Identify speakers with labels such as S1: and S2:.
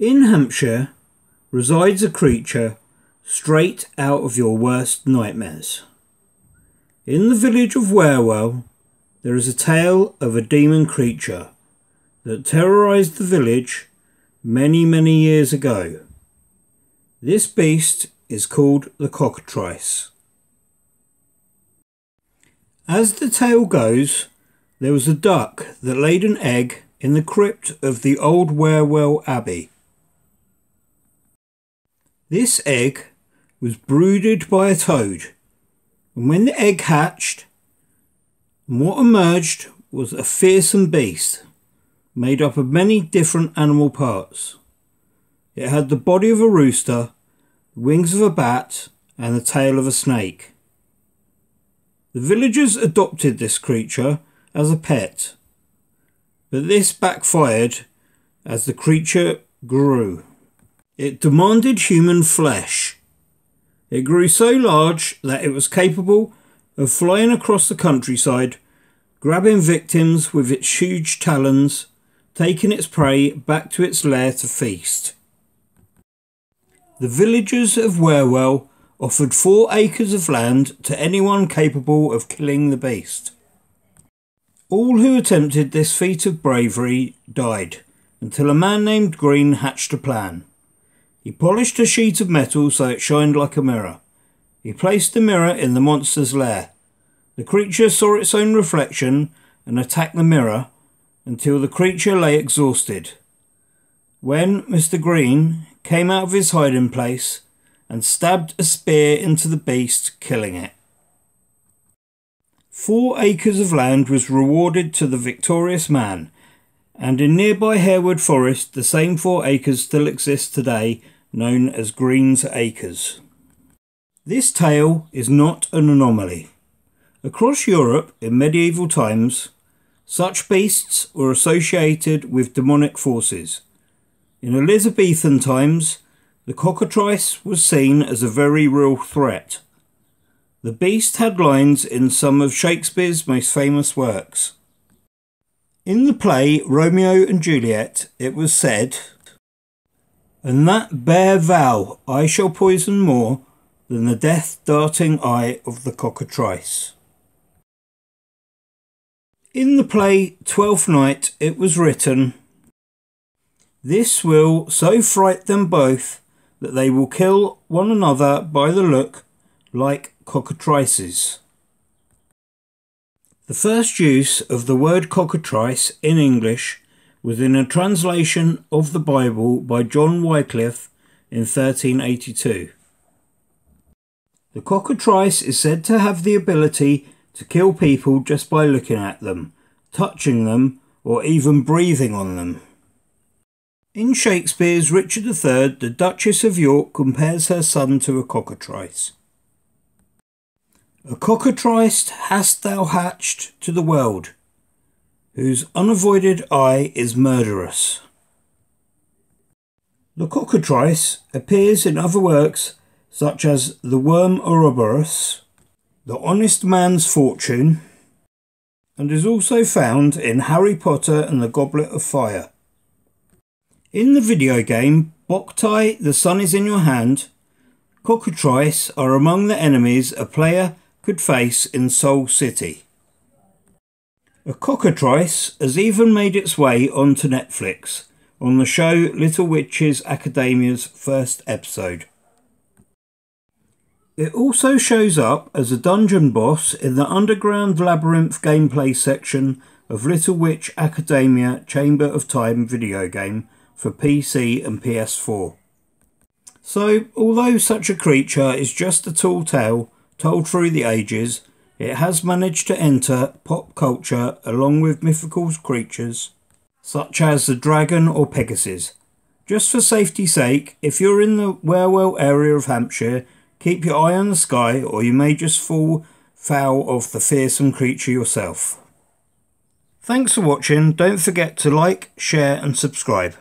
S1: In Hampshire resides a creature straight out of your worst nightmares. In the village of Wherwell, there is a tale of a demon creature that terrorized the village many, many years ago. This beast is called the cockatrice. As the tale goes, there was a duck that laid an egg in the crypt of the old Wherwell Abbey. This egg was brooded by a toad, and when the egg hatched, what emerged was a fearsome beast made up of many different animal parts. It had the body of a rooster, the wings of a bat, and the tail of a snake. The villagers adopted this creature as a pet, but this backfired as the creature grew. It demanded human flesh. It grew so large that it was capable of flying across the countryside, grabbing victims with its huge talons, taking its prey back to its lair to feast. The villagers of Wherwell offered four acres of land to anyone capable of killing the beast. All who attempted this feat of bravery died, until a man named Green hatched a plan. He polished a sheet of metal so it shined like a mirror. He placed the mirror in the monster's lair. The creature saw its own reflection and attacked the mirror until the creature lay exhausted. When Mr. Green came out of his hiding place and stabbed a spear into the beast, killing it. Four acres of land was rewarded to the victorious man, and in nearby Harewood Forest the same four acres still exist today, known as Green's Acres. This tale is not an anomaly. Across Europe in medieval times, such beasts were associated with demonic forces. In Elizabethan times, the cockatrice was seen as a very real threat. The beast had lines in some of Shakespeare's most famous works. In the play Romeo and Juliet, it was said, And that bare vow I shall poison more than the death darting eye of the cockatrice. In the play Twelfth Night, it was written, This will so fright them both that they will kill one another by the look like cockatrices. The first use of the word cockatrice in English was in a translation of the Bible by John Wycliffe in 1382. The cockatrice is said to have the ability to kill people just by looking at them, touching them, or even breathing on them. In Shakespeare's Richard III, the Duchess of York compares her son to a cockatrice. A cockatrice hast thou hatched to the world, whose unavoided eye is murderous. The cockatrice appears in other works such as The Worm Ouroboros, The Honest Man's Fortune, and is also found in Harry Potter and the Goblet of Fire. In the video game Boktai The Sun is in Your Hand, cockatrice are among the enemies a player could face in Soul City. A cockatrice has even made its way onto Netflix on the show Little Witches Academia's first episode. It also shows up as a dungeon boss in the Underground Labyrinth gameplay section of Little Witch Academia Chamber of Time video game for PC and PS4. So, although such a creature is just a tall tale told through the ages, it has managed to enter pop culture along with mythical creatures such as the dragon or Pegasus. Just for safety's sake, if you're in the Wherwell area of Hampshire, keep your eye on the sky or you may just fall foul of the fearsome creature yourself. Thanks for watching, don't forget to like, share and subscribe.